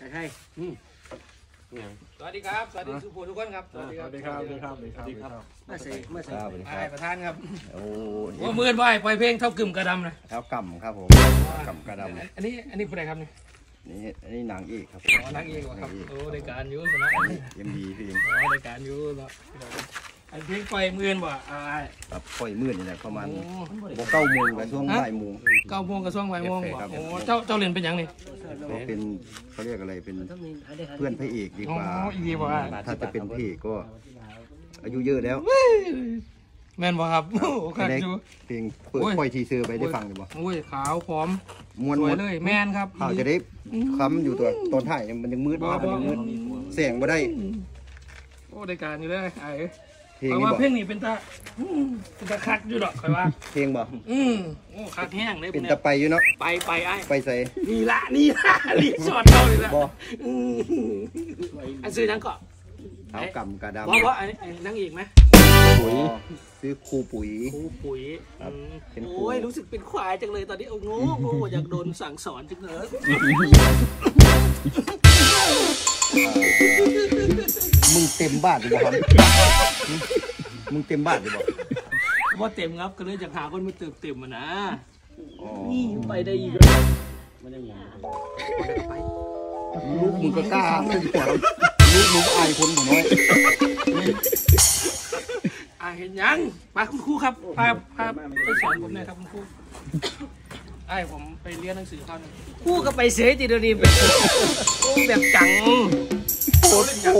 ไก่ไทยอืมเนี่ย สวัสดีครับ สวัสดีสุภูทุกคนครับสวัสดีครับสวัสดีครับสวัสดีครับสวัสดีครับมาใส่มาใส่ครับสวัสดีคไอ้รับประธานครับโอ้โอ้เมื่อนบ่ายปล่อยเพลงเท่ากึ่มกระดำนะเท้ากำครับผมกำกระดอันนี้อันนี้ผู้ใดครับเนี่ยำนี่อันนี้นางเอกครับอ๋อนักเอกวะครับ โอ้ในการอยูสนะเอ็มดีเพลงอ๋อในการอยูเนาะ อันเพลงปล่อยเมื่อนบ่อ่าครับปล่อยมืดนี่แหละประมาณโอ้บเก้าโมงกับช่วงบ่ายโมง เก้าโมงกับช่วงบ่ายโมงบ่ครับ โอ้เจ้าเจ้าเรียนเป็นหยังนี่ก็เป็นเขาเรียกอะไรเป็นต้องมีอะไรได้เพื่อนพระเอกดีอ๋อกว่า อีดีบ่อะถ้าจะเป็นพระเอกก็ อายุเยอะแล้วแม่นบ่ครับโอ้คักได้อยู่ เพลงเปิดโอ้ย ปล่อยทีเซอร์ไปได้ฟังหรือเปล่าโอ้ยขาวพร้อมม้วนสวม้ยวนเลยแม่นครับข่าวจะได้ค้ำอยู่ตัวตอนถ่ายมันยังมืดบ่มากบ่มันยังมืดแสงบ่ได้โอ้ในการอยู่เลยไอ้เพลงเพราะนี้ว่าบอกเพลงนี้เป็นตาอืมเป็นตาคักอยู่ดอกคอยว่า เพลงบอกอืมโอ้คักแห้งเลยเป็นเนี่ยตะไปอยู่เนาะไปไปไอ้ไปใส่ นี่ละนี่ละรีสอร์ทเราเลยละบ่ อืมอันซื้อนังเกาะเท้ากำกระดำว่าว่าไอ้ไอ้นั่งอีกไหมปุ๋ยซื้อครูปุ๋ย ครูปุ๋ยครับอืมเป็นครู โอ้ยรู้สึกเป็นควายจังเลยตอนนี้โอ้โง่โง่อยากโดนสั่งสอนจังเลยมึง เต็มบ้านหรือเปล่าครับหึมึงเต็มบ้านหรือเปล่าว่าเต็มครับก็เลยจะหาคนมาเติมเต็มมานะอ๋อนี่ไปได้อีกมันยังไงลูกมึงก็กล้าเป็นหัวลูกมึงอายคนหมดน้อยอ่าเห็นยังมาคุณครูครับพาพาไปสอนผมหน่อยครับคุณครูไอ้ผมไปเรียนหนังสือเขาหนึ่งคู่ก็ไปเสียติดเดียวนี้แบบโอ้แบบจังโอ้โห